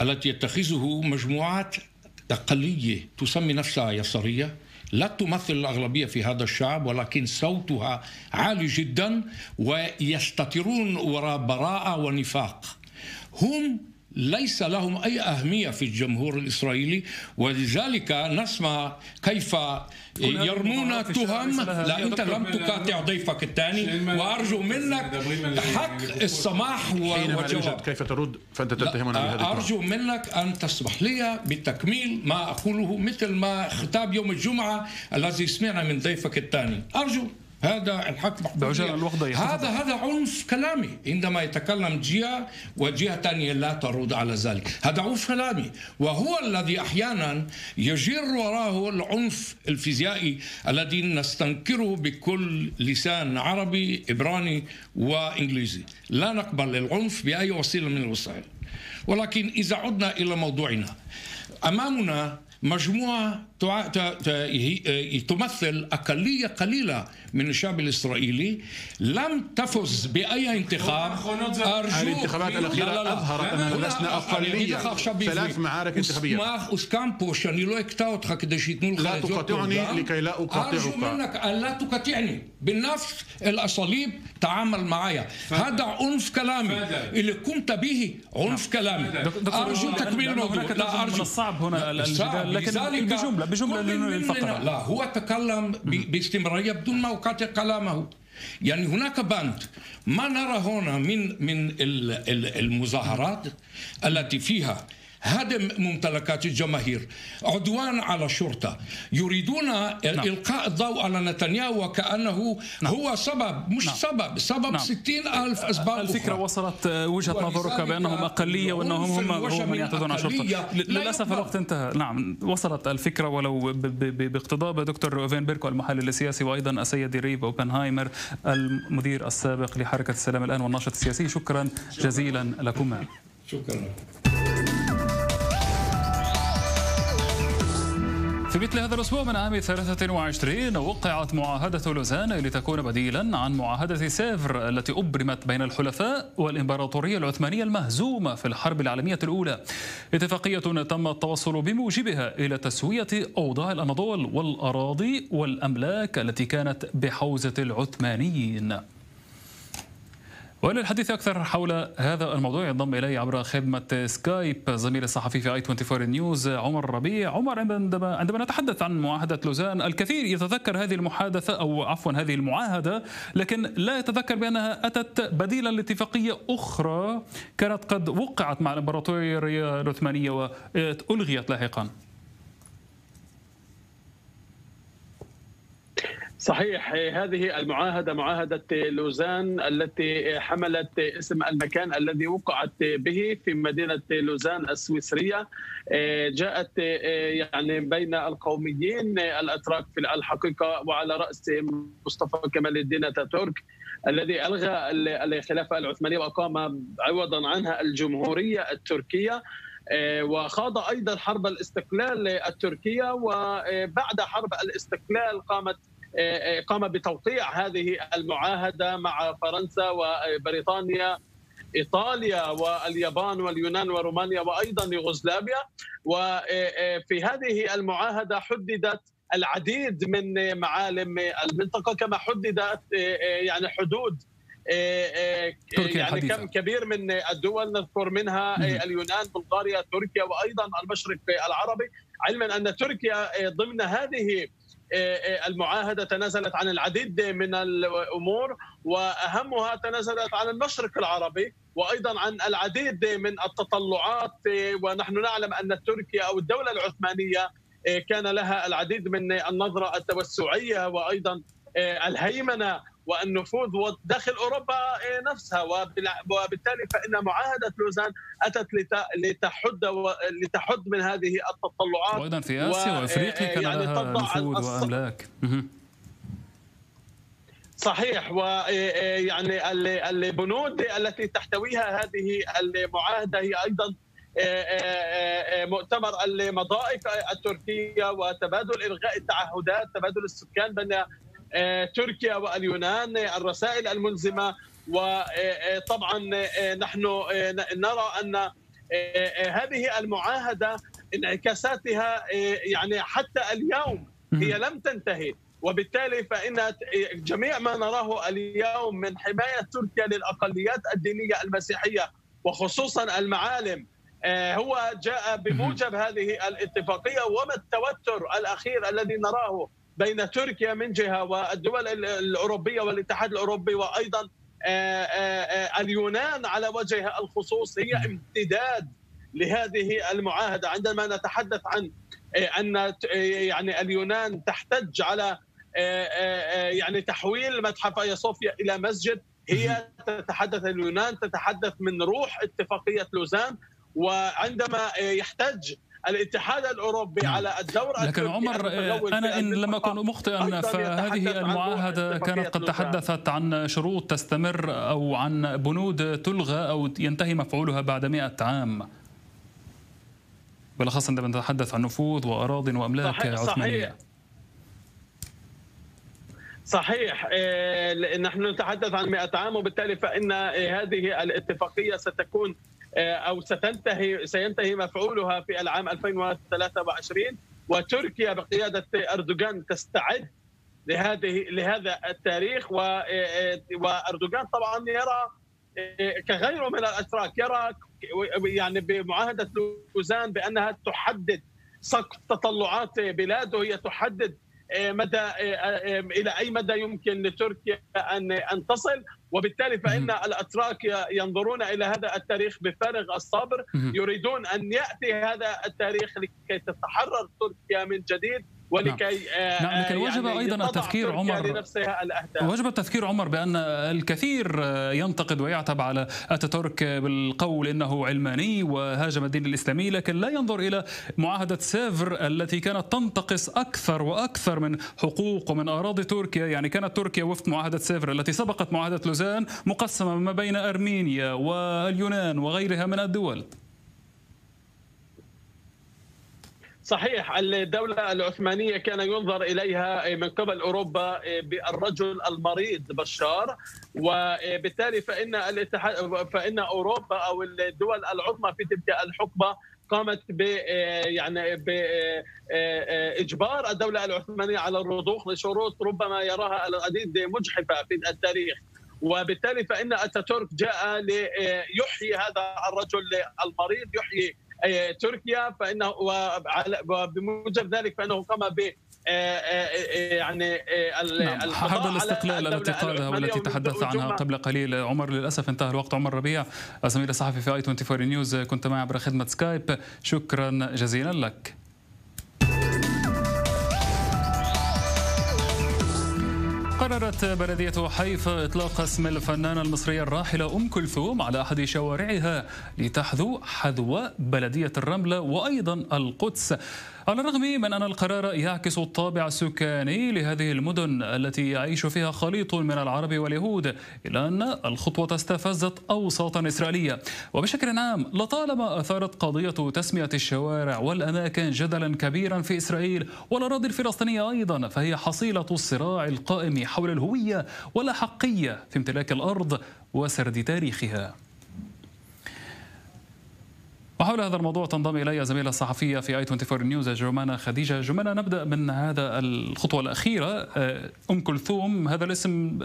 التي يتخذه مجموعات أقلية تسمي نفسها يسارية. لا تمثل الأغلبية في هذا الشعب ولكن صوتها عالي جدا ويستترون وراء براءة ونفاق. هم ليس لهم أي أهمية في الجمهور الإسرائيلي ولذلك نسمع كيف يرمون تهم. لا أنت لم تقاطع ضيفك الثاني وأرجو منك حق السماح والجواب. كيف ترد فأنت تتهمنا بهذه أرجو منك أن تسمح لي بتكميل ما أقوله مثل ما خطاب يوم الجمعة الذي سمعنا من ضيفك الثاني. أرجو. هذا الحق هذا هذا عنف كلامي. عندما يتكلم جهة وجهة ثانية لا ترد على ذلك. هذا عنف كلامي. وهو الذي أحيانا يجر وراءه العنف الفيزيائي الذي نستنكره بكل لسان عربي عبراني وإنجليزي. لا نقبل العنف بأي وسيلة من الوسائل. ولكن إذا عدنا إلى موضوعنا أمامنا مجموعة تمثل أقلية قليلة من الشعب الإسرائيلي لم تفز بأي انتخاب أرجو الانتخابات الأخيرة أظهرت أننا لسنا أقلية ثلاث معارك انتخابية اسمح أسكان بوش أني לא أكتا אותך כדי שייתנו לך لا تقاطعني لكي لا أقاطعك أرجو منك أن لا تقاطعني بنفس الأساليب تعامل معي هذا عنف كلامي اللي قمت به عنف كلامي أرجو تكميل الموضوع لا أرجو من الصعب هنا الجدال لكن بجملة بجملة الفقرة لا هو تكلم باستمرارية بدون ما أقاطع كلامه يعني هناك بند. ما نرى هنا من من المظاهرات التي فيها هدم ممتلكات الجماهير عدوان على الشرطة يريدون نعم. إلقاء الضوء على نتنياهو وكأنه نعم. هو سبب مش نعم. سبب سبب نعم. ستين ألف أسباب الفكرة أخرى. وصلت وجهة نظرك بأنهم أقلية وأنهم هم, هم من يعتدون على الشرطة للأسف الوقت انتهى نعم وصلت الفكرة ولو باقتضاب دكتور فين بيركو المحلل السياسي وأيضا السيد ريف أوبنهايمر المدير السابق لحركة السلام الآن والناشط السياسي شكرا جزيلا لكما شكرا في مثل هذا الأسبوع من عام 23 وقعت معاهدة لوزان لتكون بديلا عن معاهدة سيفر التي أبرمت بين الحلفاء والإمبراطورية العثمانية المهزومة في الحرب العالمية الأولى. اتفاقية تم التوصل بموجبها إلى تسوية أوضاع الأناضول والأراضي والأملاك التي كانت بحوزة العثمانيين. وللحديث أكثر حول هذا الموضوع ينضم إلي عبر خدمة سكايب زميل الصحفي في اي 24 نيوز عمر ربيع. عمر عندما عندما نتحدث عن معاهدة لوزان الكثير يتذكر هذه المحادثة أو عفوا هذه المعاهدة لكن لا يتذكر بأنها أتت بديلا لاتفاقية أخرى كانت قد وقعت مع الإمبراطورية العثمانية وألغيت لاحقا. صحيح. هذه المعاهدة معاهدة لوزان التي حملت اسم المكان الذي وقعت به في مدينة لوزان السويسرية. جاءت يعني بين القوميين الأتراك في الحقيقة وعلى رأس مصطفى كمال الدين اتاتورك الذي ألغى الخلافه العثمانيه وأقام عوضا عنها الجمهورية التركية. وخاض أيضا حرب الاستقلال التركية وبعد حرب الاستقلال قامت قام بتوقيع هذه المعاهدة مع فرنسا وبريطانيا إيطاليا واليابان واليونان ورومانيا وأيضا يوغوسلافيا. وفي هذه المعاهدة حددت العديد من معالم المنطقة كما حددت يعني حدود يعني كم كبير من الدول نذكر منها اليونان بلغاريا تركيا وأيضا المشرق العربي. علما أن تركيا ضمن هذه المعاهدة تنازلت عن العديد من الأمور وأهمها تنازلت عن المشرق العربي وأيضا عن العديد من التطلعات. ونحن نعلم أن تركيا أو الدولة العثمانية كان لها العديد من النظرة التوسعية وأيضا الهيمنة والنفوذ داخل أوروبا نفسها. وبالتالي فإن معاهدة لوزان أتت لتحد لتحد من هذه التطلعات. وأيضا في آسيا وأفريقيا كان يعني لها نفوذ وأملاك. صحيح. ويعني البنود التي تحتويها هذه المعاهدة هي أيضا مؤتمر المضائق التركية وتبادل إلغاء التعهدات تبادل السكان بين تركيا واليونان الرسائل الملزمة وطبعا نحن نرى أن هذه المعاهدة انعكاساتها يعني حتى اليوم هي لم تنتهي. وبالتالي فإن جميع ما نراه اليوم من حماية تركيا للأقليات الدينية المسيحية وخصوصا المعالم هو جاء بموجب هذه الاتفاقية وما التوتر الأخير الذي نراه بين تركيا من جهة والدول الأوروبية والاتحاد الأوروبي وأيضا اليونان على وجه الخصوص هي امتداد لهذه المعاهدة. عندما نتحدث عن أن يعني اليونان تحتج على يعني تحويل متحف ايا صوفيا إلى مسجد هي تتحدث اليونان تتحدث من روح اتفاقية لوزان وعندما يحتج الاتحاد الأوروبي نعم. على الدور لكن عمر أنا إن لم أكن مخطئا فهذه المعاهدة كانت قد تحدثت عن شروط تستمر أو عن بنود تلغى أو ينتهي مفعولها بعد 100 عام. بالأخص عندما نتحدث عن نفوذ واراض وأملاك صحيح عثمانية. صحيح. صحيح نحن نتحدث عن 100 عام وبالتالي فإن هذه الاتفاقية ستكون أو ستنتهي سينتهي مفعولها في العام 2023 وتركيا بقيادة أردوغان تستعد لهذه لهذا التاريخ وأردوغان طبعا يرى كغيره من الأتراك يرى يعني بمعاهدة لوزان بأنها تحدد سقف تطلعات بلاده هي تحدد مدى إلى أي مدى يمكن لتركيا أن أن تصل. وبالتالي فإن الأتراك ينظرون إلى هذا التاريخ بفارغ الصبر. يريدون أن يأتي هذا التاريخ لكي تتحرر تركيا من جديد. ولكي نعم, نعم لكن وجب يعني أيضا التذكير عمر. وجب التذكير عمر بأن الكثير ينتقد ويعتب على أتاتورك بالقول إنه علماني وهاجم الدين الإسلامي لكن لا ينظر إلى معاهدة سيفر التي كانت تنتقص أكثر وأكثر من حقوق ومن أراضي تركيا. يعني كانت تركيا وفق معاهدة سيفر التي سبقت معاهدة لوزان مقسمة ما بين أرمينيا واليونان وغيرها من الدول. صحيح الدولة العثمانية كان ينظر إليها من قبل أوروبا بالرجل المريض بشار. وبالتالي فإن الاتحاد فإن أوروبا أو الدول العظمى في تلك الحقبة قامت ب يعني باجبار الدولة العثمانية على الرضوخ لشروط ربما يراها العديد مجحفة في التاريخ. وبالتالي فإن أتاتورك جاء ليحيي هذا الرجل المريض يحيي تركيا فإنه وبموجب ذلك فإنه قام ب يعني نعم. حرب الاستقلال التي قالها والتي تحدث عنها قبل قليل. عمر للأسف انتهى الوقت. عمر ربيع الزميل الصحفي في آي 24 نيوز كنت معي عبر خدمة سكايب. شكرا جزيلا لك. قررت بلدية حيفا إطلاق اسم الفنانة المصرية الراحلة أم كلثوم على أحد شوارعها لتحذو حذو بلدية الرملة وأيضا القدس. على الرغم من أن القرار يعكس الطابع السكاني لهذه المدن التي يعيش فيها خليط من العرب واليهود إلا أن الخطوة استفزت أوساطا إسرائيلية. وبشكل عام لطالما أثارت قضية تسمية الشوارع والأماكن جدلا كبيرا في إسرائيل والأراضي الفلسطينية أيضا فهي حصيلة الصراع القائم حول الهوية والأحقية في امتلاك الأرض وسرد تاريخها. وحول هذا الموضوع تنضم إلي زميلة الصحفية في اي 24 نيوز جمانة خديجة. جمانة نبدأ من هذا الخطوة الأخيرة. أم كلثوم هذا الاسم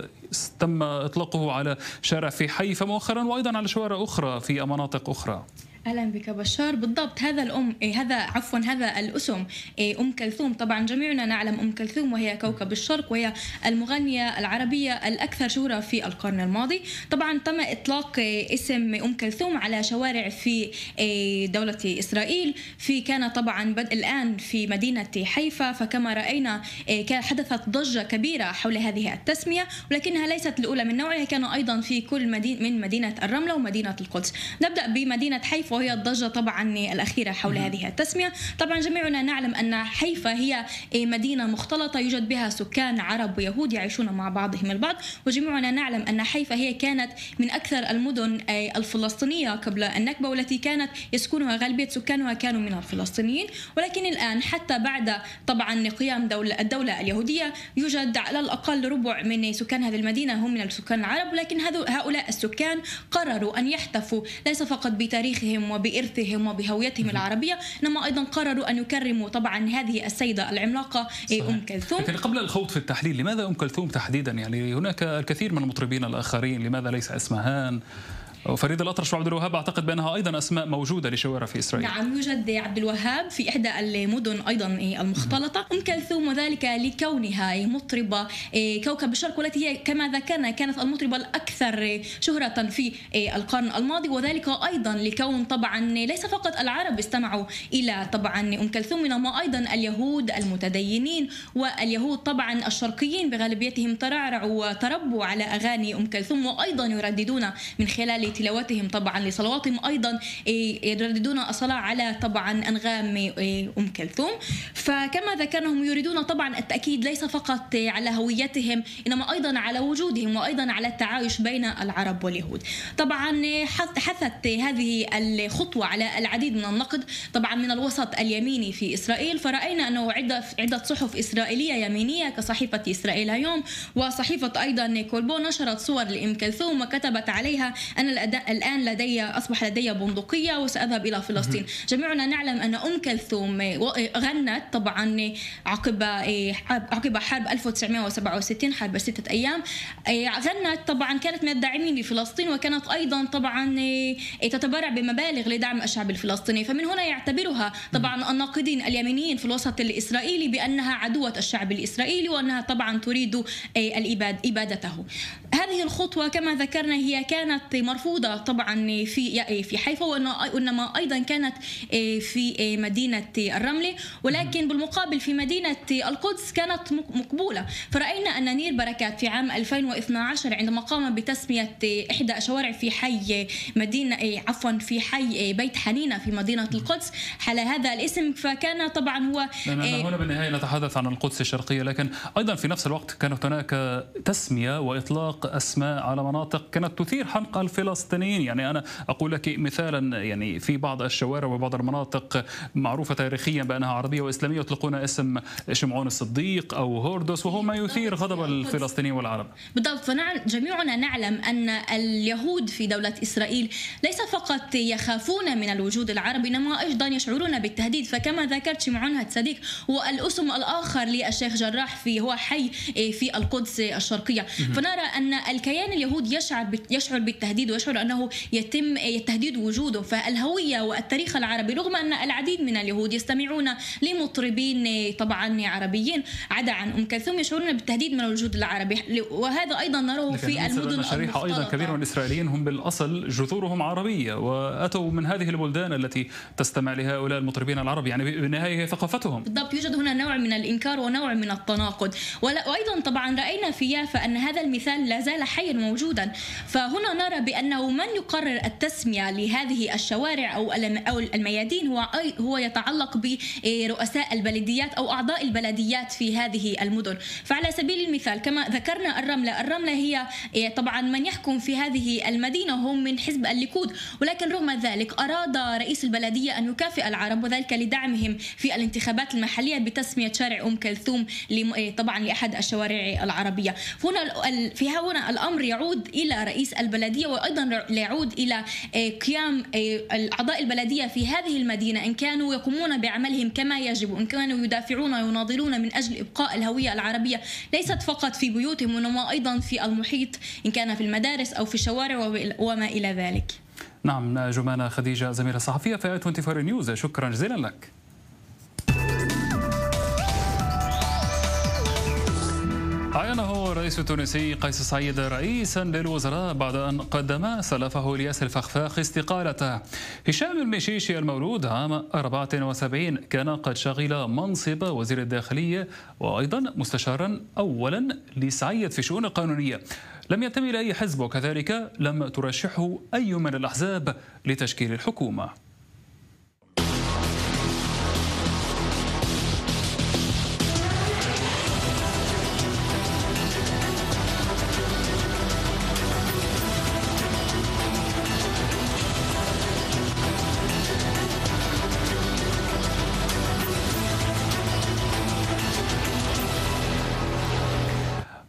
تم إطلاقه على شارع في حيفا مؤخرا وأيضا على شوارع أخرى في مناطق أخرى. أهلا بك بشار. بالضبط هذا الأم إيه هذا عفوا هذا الأسم إيه أم كلثوم. طبعا جميعنا نعلم أم كلثوم وهي كوكب الشرق وهي المغنية العربية الأكثر شهرة في القرن الماضي. طبعا تم إطلاق إيه اسم أم كلثوم على شوارع في دولة إسرائيل. في كان طبعا بدء الآن في مدينة حيفا. فكما رأينا إيه حدثت ضجة كبيرة حول هذه التسمية ولكنها ليست الأولى من نوعها. كان أيضا في كل مدينه من مدينة الرملة ومدينة القدس. نبدأ بمدينة حيفا. وهي الضجة طبعا الأخيرة حول هذه التسمية. طبعا جميعنا نعلم أن حيفا هي مدينة مختلطة يوجد بها سكان عرب ويهود يعيشون مع بعضهم البعض. وجميعنا نعلم أن حيفا هي كانت من أكثر المدن الفلسطينية قبل النكبة والتي كانت يسكنها غالبية سكانها كانوا من الفلسطينيين. ولكن الآن حتى بعد طبعا قيام دولة الدولة اليهودية يوجد على الأقل ربع من سكان هذه المدينة هم من السكان العرب. ولكن هؤلاء السكان قرروا أن يحتفوا ليس فقط بتاريخهم وبإرثهم وبهويتهم العربية. إنما أيضا قرروا أن يكرموا طبعا هذه السيدة العملاقة صحيح. أم كلثوم. لكن قبل الخوض في التحليل لماذا أم كلثوم تحديدا؟ يعني هناك الكثير من المطربين الآخرين لماذا ليس اسمهان؟ وفريد الأطرش وعبد الوهاب أعتقد بأنها أيضا أسماء موجودة لشوارع في إسرائيل. نعم يوجد عبد الوهاب في إحدى المدن أيضا المختلطة. أم كلثوم وذلك لكونها مطربة كوكب الشرق والتي هي كما ذكرنا كانت المطربة الأكثر شهرة في القرن الماضي. وذلك أيضا لكون طبعا ليس فقط العرب استمعوا إلى طبعا أم كلثوم إنما أيضا اليهود المتدينين واليهود طبعا الشرقيين بغالبيتهم ترعرعوا وتربوا على أغاني أم كلثوم وأيضا يرددون من خلال تلاوتهم طبعا لصلواتهم أيضا يرددون الصلاة على طبعا أنغام أم كلثوم. فكما ذكرنا هم يريدون طبعا التأكيد ليس فقط على هويتهم إنما أيضا على وجودهم وأيضا على التعايش بين العرب واليهود. طبعا حثت هذه الخطوة على العديد من النقد طبعا من الوسط اليميني في إسرائيل. فرأينا أنه عدة عدة صحف إسرائيلية يمينية كصحيفة إسرائيل اليوم وصحيفة أيضا كولبو نشرت صور لأم كلثوم وكتبت عليها أن الآن لدي أصبح لدي بندقية وسأذهب إلى فلسطين. جميعنا نعلم أن أم كلثوم غنت طبعا عقب عقب حرب 1967 حرب ستة أيام. غنت طبعا كانت من الداعمين لفلسطين وكانت أيضا طبعا تتبرع بمبالغ لدعم الشعب الفلسطيني. فمن هنا يعتبرها طبعا الناقدين اليمينيين في الوسط الإسرائيلي بأنها عدوة الشعب الإسرائيلي وأنها طبعا تريد الإباد إبادته. هذه الخطوة كما ذكرنا هي كانت مرفوضة طبعا في في حيفا وإنما أيضا كانت في مدينة الرملة. ولكن بالمقابل في مدينة القدس كانت مقبولة. فرأينا أن نير بركات في عام 2012 عندما قام بتسمية إحدى شوارع في حي مدينة عفوا في حي بيت حنينة في مدينة القدس. على هذا الاسم فكان طبعا هو هنا بالنهاية نتحدث عن القدس الشرقية. لكن أيضا في نفس الوقت كانت هناك تسمية وإطلاق أسماء على مناطق كانت تثير حنق الفلسطينيين. الفلسطينيين. يعني أنا أقول لك مثالا يعني في بعض الشوارع وبعض المناطق معروفة تاريخيا بأنها عربية وإسلامية يطلقون اسم شمعون الصديق أو هوردوس وهو ما يثير غضب الفلسطينيين والعرب. بالضبط. فجميعنا نعلم أن اليهود في دولة إسرائيل ليس فقط يخافون من الوجود العربي إنما أيضا يشعرون بالتهديد. فكما ذكرت شمعون الصديق هو الأسم الآخر للشيخ جراح في هو حي في القدس الشرقية. فنرى أن الكيان اليهودي يشعر يشعر بالتهديد ويشعر أنه يتم تهديد وجوده. فالهوية والتاريخ العربي رغم أن العديد من اليهود يستمعون لمطربين طبعا عربيين عدا عن أم كلثوم يشعرون بالتهديد من الوجود العربي. وهذا أيضا نراه في المدن شريحة أيضا كبير من الإسرائيليين هم بالأصل جذورهم عربية وأتوا من هذه البلدان التي تستمع لهؤلاء المطربين العرب. يعني بالنهاية هي ثقافتهم. بالضبط يوجد هنا نوع من الإنكار ونوع من التناقض. وأيضا طبعا رأينا في يافا أن هذا المثال لا زال حيا موجودا. فهنا نرى بأنه من يقرر التسمية لهذه الشوارع أو أو الميادين هو هو يتعلق برؤساء البلديات أو أعضاء البلديات في هذه المدن. فعلى سبيل المثال كما ذكرنا الرملة الرملة هي طبعا من يحكم في هذه المدينة هم من حزب الليكود. ولكن رغم ذلك أراد رئيس البلدية أن يكافئ العرب وذلك لدعمهم في الانتخابات المحلية بتسمية شارع أم كلثوم طبعا لأحد الشوارع العربية. هنا في هنا الأمر يعود إلى رئيس البلدية وأيضا يعود إلى قيام أعضاء البلدية في هذه المدينة إن كانوا يقومون بعملهم كما يجب إن كانوا يدافعون ويناضلون من أجل إبقاء الهوية العربية. ليست فقط في بيوتهم وإنما أيضا في المحيط إن كان في المدارس أو في الشوارع وما إلى ذلك. نعم جمانة خديجة زميلة صحفية في 24 نيوز شكرا جزيلا لك. عينه الرئيس التونسي قيس سعيد رئيسا للوزراء بعد أن قدم سلفه الياس الفخفاخ استقالته هشام المشيشي المولود عام 74 كان قد شغل منصب وزير الداخلية وأيضا مستشارا أولا لسعيد في الشؤون القانونية لم ينتمي أي حزب وكذلك لم ترشحه أي من الأحزاب لتشكيل الحكومة.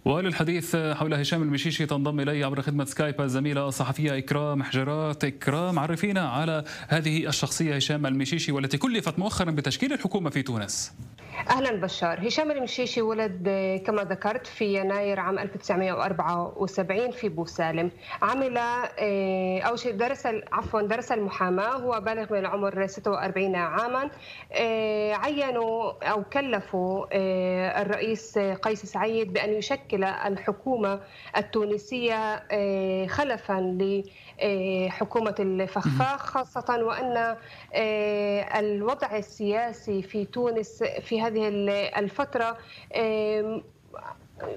وللحديث حول هشام المشيشي تنضم إلي عبر خدمة سكايب الزميلة الصحفية إكرام حجرات. إكرام عرفينا على هذه الشخصية هشام المشيشي والتي كلفت مؤخرا بتشكيل الحكومة في تونس. أهلا بشار. هشام المشيشي ولد كما ذكرت في يناير عام 1974 في بوسالم عمل أو شيء درس عفوا درس المحاماة. هو بالغ من العمر 46 عاما. عينوا أو كلفوا الرئيس قيس سعيد بأن يشكل الحكومة التونسية خلفا لحكومه الفخفاخ خاصة وأن الوضع السياسي في تونس في هذه الفترة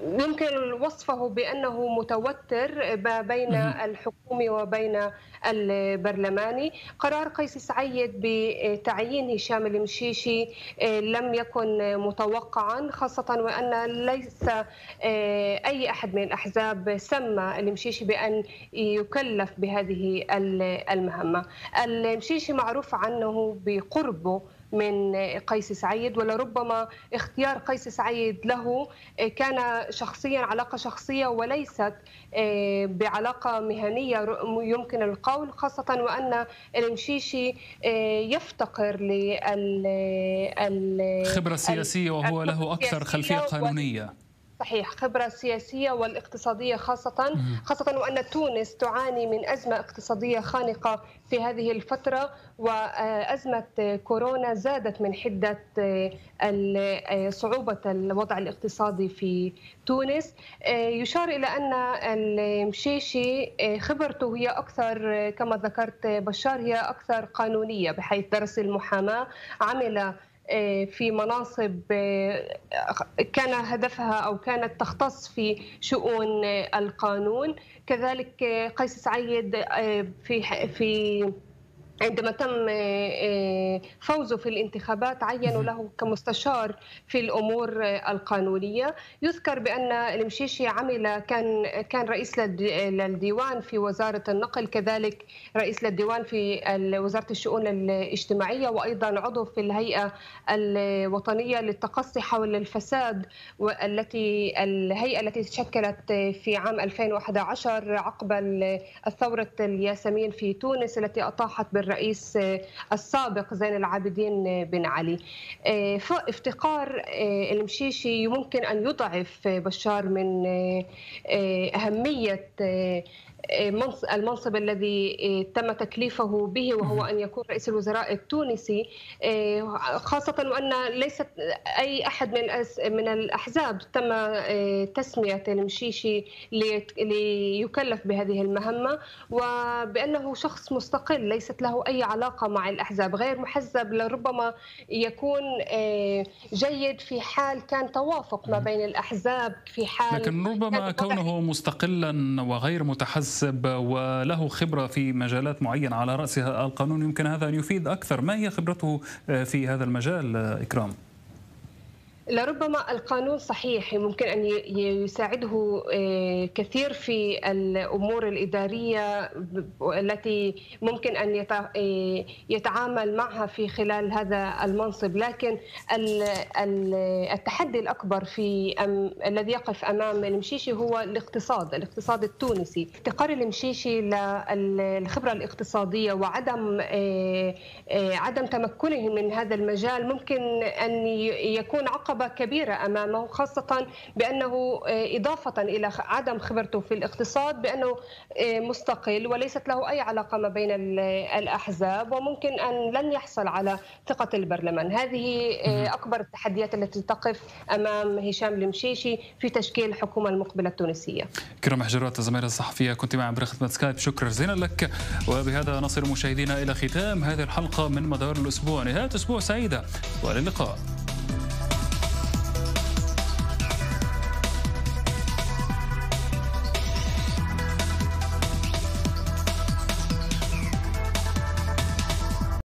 يمكن وصفه بأنه متوتر ما بين الحكومي وبين البرلماني. قرار قيس سعيد بتعيين هشام المشيشي لم يكن متوقعا خاصة وأن ليس أي أحد من الأحزاب سمى المشيشي بأن يكلف بهذه المهمة. المشيشي معروف عنه بقربه من قيس سعيد ولربما اختيار قيس سعيد له كان شخصيا علاقة شخصية وليست بعلاقة مهنية يمكن القول خاصة وأن المشيشي يفتقر لل خبرة سياسية وهو له أكثر خلفية قانونية. صحيح خبرة سياسية والاقتصادية خاصة خاصة وأن تونس تعاني من أزمة اقتصادية خانقة في هذه الفترة وأزمة كورونا زادت من حدة صعوبة الوضع الاقتصادي في تونس. يشار إلى أن المشيشي خبرته هي أكثر كما ذكرت بشار هي أكثر قانونية بحيث درس المحاماة عمل في مناصب كان هدفها أو كانت تختص في شؤون القانون. كذلك قيس سعيد في في عندما تم آه، فوزه في الانتخابات عينوا له كمستشار في الأمور القانونية. يذكر بأن المشيشي عمل كان كان رئيس للديوان في وزارة النقل كذلك رئيس للديوان في وزارة الشؤون الاجتماعية وأيضا عضو في الهيئة الوطنية للتقصي حول الفساد والتي الهيئة التي تشكلت في عام 2011 عقب الثورة الياسمين في تونس التي أطاحت بال الرئيس آه، السابق زين العابدين آه، بن علي. آه، فافتقار المشيشي يمكن أن يضعف بشار من أهمية المنصب الذي آه، تم تكليفه به وهو أن يكون رئيس الوزراء التونسي آه، خاصة وأن ليست أي أحد من من الأحزاب تم آه، تسمية المشيشي ليكلف بهذه المهمة وبأنه شخص مستقل ليست له أي علاقة مع الأحزاب غير محزب لربما يكون جيد في حال كان توافق ما بين الأحزاب في حال لكن ربما كونه مستقلا وغير متحزب محسب وله خبرة في مجالات معينة على رأسها القانون يمكن هذا أن يفيد أكثر ما هي خبرته في هذا المجال إكرام؟ لربما القانون صحيح ممكن أن يساعده آه، كثير في الأمور الإدارية التي ممكن أن آه، يتعامل معها في خلال هذا المنصب. لكن التحدي الأكبر في الذي يقف أمام المشيشي هو الاقتصاد الاقتصاد التونسي. افتقار المشيشي للخبره الاقتصادية وعدم آه، عدم تمكنه من هذا المجال ممكن أن يكون عقبه عقبة كبيرة أمامه خاصة بأنه آه، إضافة إلى عدم خبرته في الاقتصاد بأنه آه، مستقل وليست له أي علاقة ما بين الأحزاب وممكن أن لن يحصل على ثقة البرلمان. هذه آه، أكبر التحديات التي تقف أمام هشام المشيشي في تشكيل الحكومة المقبلة التونسية. كرم حجرات الزميلة الصحفية كنت معي عبر خدمة سكايب. شكرا جزيلا لك. وبهذا نصل مشاهدينا إلى ختام هذه الحلقة من مدار الأسبوع. نهاية أسبوع سعيدة. والى اللقاء.